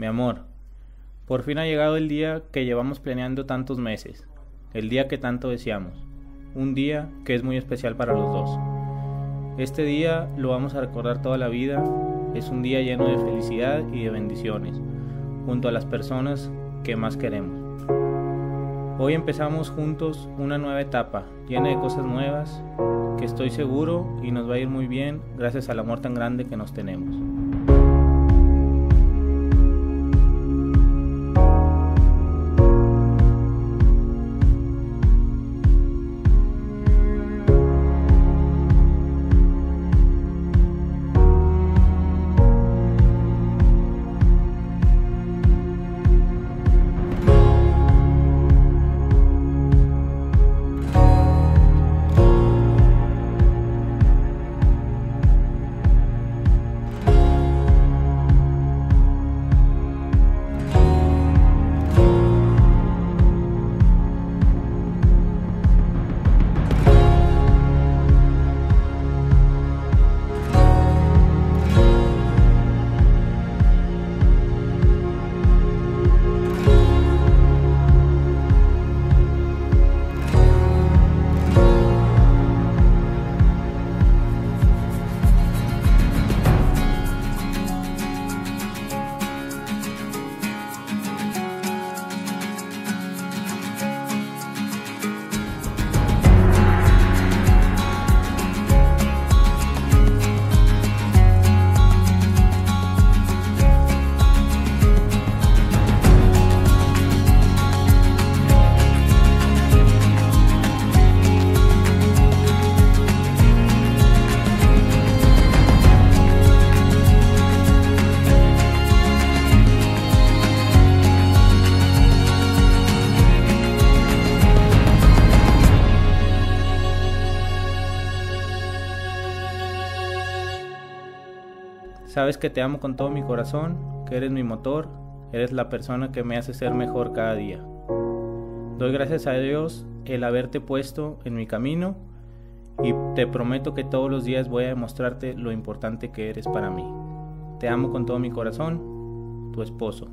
Mi amor, por fin ha llegado el día que llevamos planeando tantos meses, el día que tanto deseamos, un día que es muy especial para los dos. Este día lo vamos a recordar toda la vida, es un día lleno de felicidad y de bendiciones, junto a las personas que más queremos. Hoy empezamos juntos una nueva etapa, llena de cosas nuevas, que estoy seguro y nos va a ir muy bien gracias al amor tan grande que nos tenemos. Sabes que te amo con todo mi corazón, que eres mi motor, eres la persona que me hace ser mejor cada día. Doy gracias a Dios el haberte puesto en mi camino y te prometo que todos los días voy a demostrarte lo importante que eres para mí. Te amo con todo mi corazón, tu esposo.